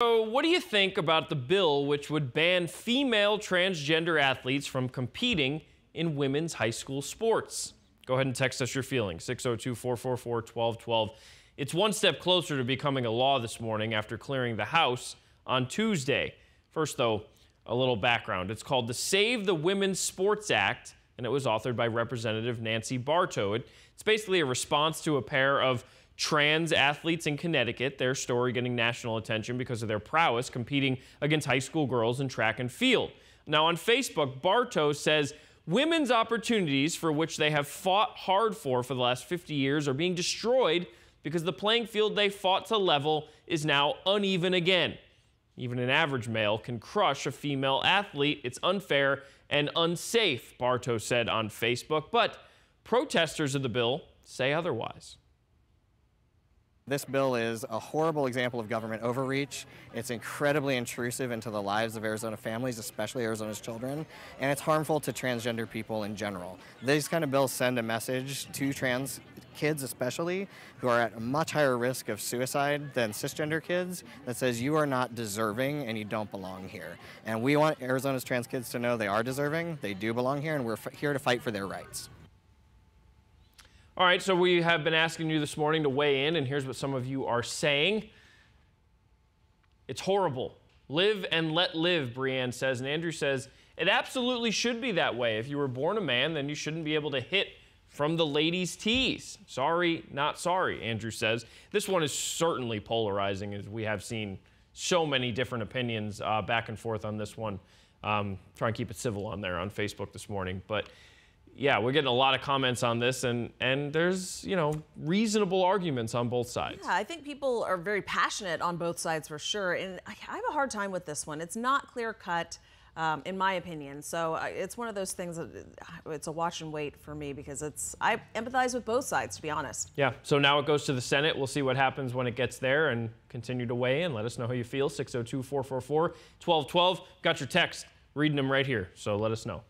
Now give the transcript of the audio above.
So, what do you think about the bill which would ban female transgender athletes from competing in women's high school sports? Go ahead and text us your feelings 602 444 1212. It's one step closer to becoming a law this morning after clearing the House on Tuesday. First, though, a little background. It's called the Save the Women's Sports Act, and it was authored by Representative Nancy Barto. It's basically a response to a pair of trans athletes in Connecticut, their story getting national attention because of their prowess competing against high school girls in track and field. Now, on Facebook, Barto says women's opportunities for which they have fought hard for for the last 50 years are being destroyed because the playing field they fought to level is now uneven again. Even an average male can crush a female athlete. It's unfair and unsafe, Barto said on Facebook. But protesters of the bill say otherwise. This bill is a horrible example of government overreach. It's incredibly intrusive into the lives of Arizona families, especially Arizona's children, and it's harmful to transgender people in general. These kind of bills send a message to trans kids especially who are at a much higher risk of suicide than cisgender kids that says you are not deserving and you don't belong here. And we want Arizona's trans kids to know they are deserving, they do belong here, and we're here to fight for their rights. All right, so we have been asking you this morning to weigh in, and here's what some of you are saying. It's horrible. Live and let live, Brienne says. And Andrew says, it absolutely should be that way. If you were born a man, then you shouldn't be able to hit from the ladies' tees. Sorry, not sorry, Andrew says. This one is certainly polarizing, as we have seen so many different opinions uh, back and forth on this one. Um, try and keep it civil on there on Facebook this morning. But yeah, we're getting a lot of comments on this, and and there's you know reasonable arguments on both sides. Yeah, I think people are very passionate on both sides for sure, and I have a hard time with this one. It's not clear cut. Um, in my opinion. So uh, it's one of those things that uh, it's a watch and wait for me because it's I empathize with both sides to be honest. Yeah. So now it goes to the Senate. We'll see what happens when it gets there and continue to weigh in. Let us know how you feel. 602 444 1212. Got your text. Reading them right here. So let us know.